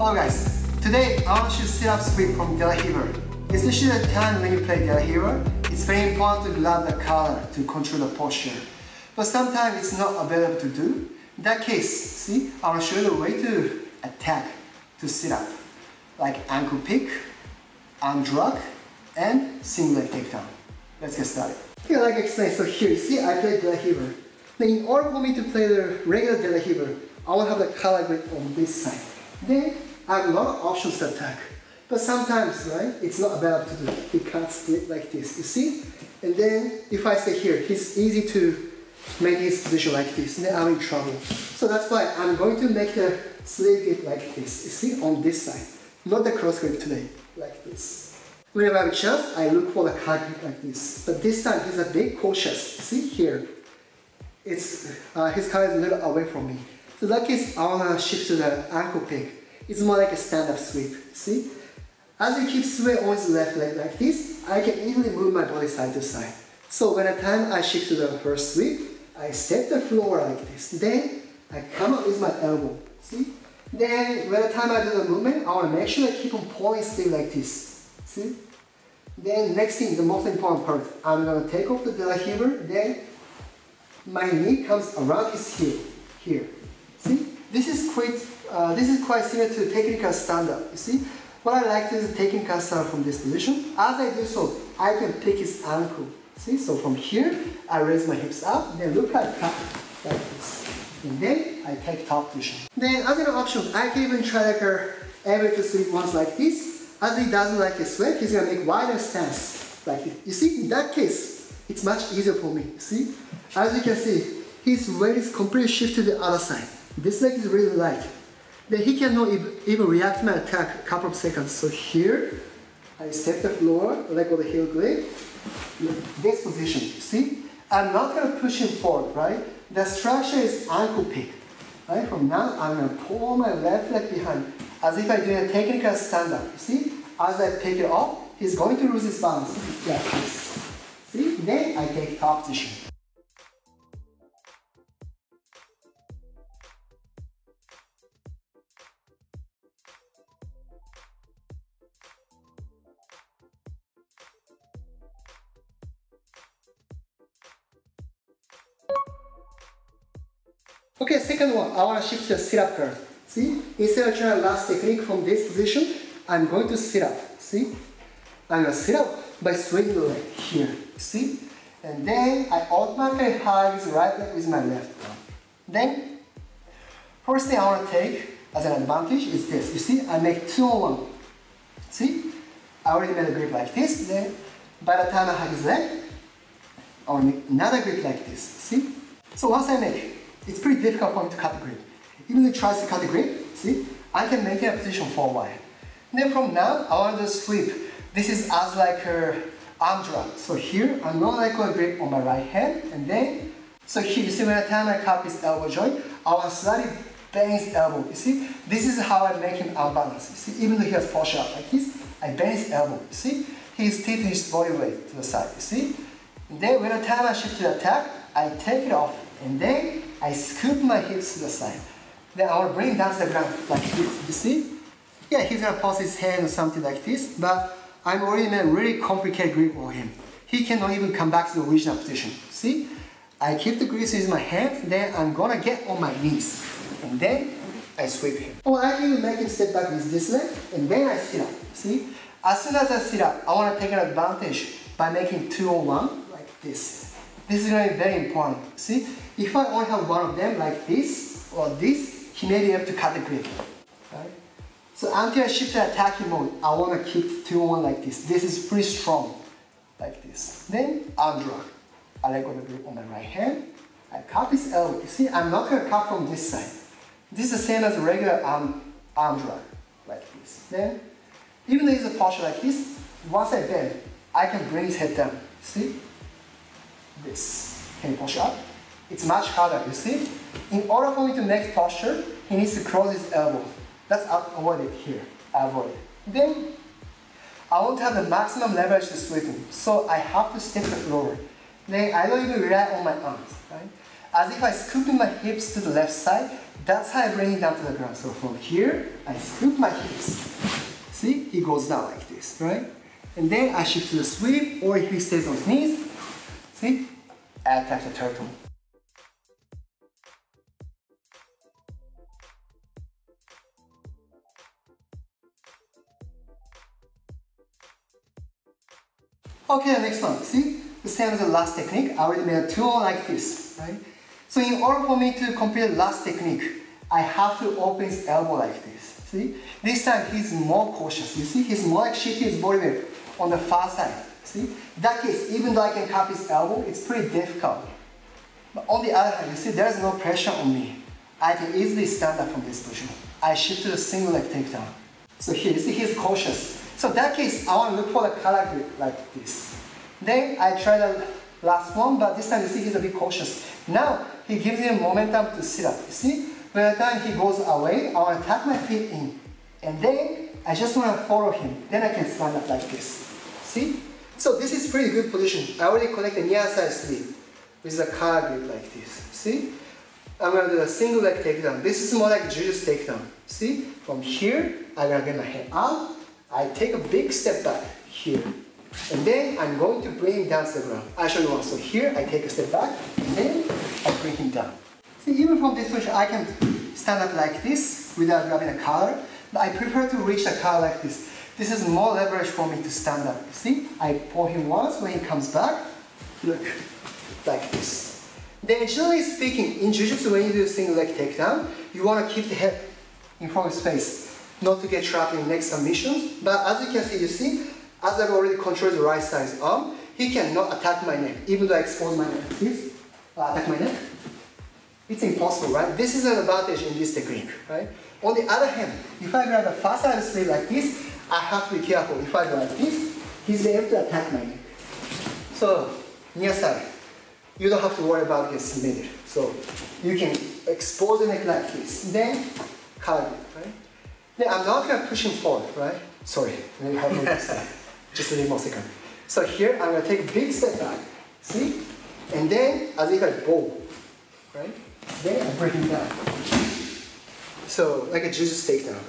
Hello guys, today I want you to sit up sweep from La Riva. Especially the time when you play La Riva, it's very important to grab the collar to control the posture. But sometimes it's not available to do. In that case, see, I to show you the way to attack, to sit up. Like ankle pick, arm drag, and single leg takedown. Let's get started. Okay, like I explained, so here, see, I play La Riva. Then in order for me to play the regular La Riva, I will have the collar grip on this side. Then I have a lot of options to attack. But sometimes, right, it's not available to do. He can't split like this, you see? And then if I stay here, it's easy to make his position like this, and then I'm in trouble. So that's why I'm going to make the sleeve grip like this, you see, on this side. Not the cross grip today, like this. Whenever I have a chance, I look for the card grip like this. But this time he's a bit cautious, see here. It's, uh, his card is a little away from me. So that case, I wanna shift to the ankle pick. It's more like a stand-up sweep, see? As you keep swaying on left leg like this, I can easily move my body side to side. So when the time I shift to the first sweep, I step the floor like this. Then I come up with my elbow, see? Then when the time I do the movement, I wanna make sure I keep on pulling still like this, see? Then next thing, the most important part, I'm gonna take off the De La then my knee comes around his heel, here. See, this is quite, uh, this is quite similar to technical stand-up, you see? What I like to do is technical stand from this position. As I do so, I can pick his ankle. See, so from here, I raise my hips up, then look at cut like this. And then I take top position. Then as an option, I can even try like a able to sweep once like this. As he doesn't like to sweep, he's gonna make wider stance like this. You see, in that case, it's much easier for me. See, as you can see, his weight is completely shifted to the other side. This leg is really light. Then he cannot even react to my attack a couple of seconds. So here, I step the floor, leg on the heel grip, this position, see? I'm not gonna push him forward, right? The structure is ankle pick, right? From now, I'm gonna pull my left leg behind, as if I'm doing a technical stand-up, see? As I pick it up, he's going to lose his balance, like. See? Then I take top position. Okay, second one, I want to shift to the sit-up guard. See, instead of trying last technique from this position, I'm going to sit up. See, I'm going to sit up by swinging the leg here. See, and then I automatically hug his right leg with my left arm. Then, first thing I want to take as an advantage is this. You see, I make two on one. See, I already made a grip like this. Then, by the time I hug his leg, I to make another grip like this. See, so once I make it's pretty difficult for me to cut the grip. Even if it tries to cut the grip, see, I can maintain a position for a while. then from now, I want to sweep. This is as like a arm drag. So here, I'm not like a grip on my right hand, and then, so here, you see when I time I cup his elbow joint, I to slightly bend his elbow. You see, this is how I make him unbalanced. You see, even though he has posture up like this, I bend his elbow. You see, he's tilting his body weight to the side. You see, and then when the time I shift to the attack, I take it off, and then I scoop my hips to the side. Then I will bring down the ground like this, you see? Yeah, he's gonna pause his hand or something like this, but I'm already in a really complicated grip on him. He cannot even come back to the original position, see? I keep the grip with my hands, then I'm gonna get on my knees, and then I sweep him. Or I can even make him step back with this leg, and then I sit up, see? As soon as I sit up, I wanna take an advantage by making two on one, like this. This is gonna be very important, see? If I only have one of them like this or this, he may be able to cut the grip. Right? So until I shift to attacking mode, I want to keep 2 on like this. This is pretty strong, like this. Then arm drag. I let go the grip on my right hand. I cut his elbow. You see, I'm not going to cut from this side. This is the same as regular arm, arm drag, like this. Then, even though it's a posture like this, once I bend, I can bring his head down. See? This. Can you push up? It's much harder, you see? In order for me to make posture, he needs to cross his elbow. avoid it here, avoid. Then, I want to have the maximum leverage to sweep him, so I have to step the floor. Then I don't even rely on my arms, right? As if I scoop my hips to the left side, That's how I bring it down to the ground. So from here, I scoop my hips. See, he goes down like this, right? And then I shift to the sweep, or if he stays on his knees, see, I attack the turtle. Okay, next one. See, the same as the last technique. I already made a two like this, right? So in order for me to complete the last technique, I have to open his elbow like this. See, this time he's more cautious. You see, he's more like shifting his body weight on the far side. See, that case, even though I can cup his elbow, it's pretty difficult. But on the other hand, you see, there's no pressure on me. I can easily stand up from this position. I shift to the single leg takedown. So here, you see, he's cautious. So that case, I want to look for the collar grip like this. Then I try the last one, but this time you see he's a bit cautious. Now he gives me momentum to sit up. You see, by the time he goes away, I want to tuck my feet in. And then I just want to follow him. Then I can stand up like this. See? So this is pretty good position. I already connect the near side sleeve with the collar grip like this. See? I'm to do a single leg takedown. This is more like Judas takedown. See? From here, I'm to get my head up I take a big step back here. And then I'm going to bring him down to the ground. i show you one. So here I take a step back, and then I bring him down. See, even from this position, I can stand up like this without grabbing the collar. But I prefer to reach the collar like this. This is more leverage for me to stand up. See, I pull him once, when he comes back, look, like this. Then generally speaking, in Jiu-Jitsu, when you do a single leg takedown, you want to keep the head in front of his face not to get trapped in next submissions. But as you can see, you see, as I've already controlled the right side arm, he cannot attack my neck, even though I expose my neck. Please, uh, attack my neck. It's impossible, right? This is an advantage in this technique, right? On the other hand, if I grab the far side sleeve like this, I have to be careful. If I go like this, he's able to attack my neck. So, near side, you don't have to worry about getting submitted. So, you can expose the neck like this. Then, cut it, right? Then I'm not gonna push him forward, right? Sorry, maybe have a step. Just a little more second. So here, I'm gonna take a big step back. See? And then, as if I bow, right? Then I bring him down. So, like a Jesus takedown.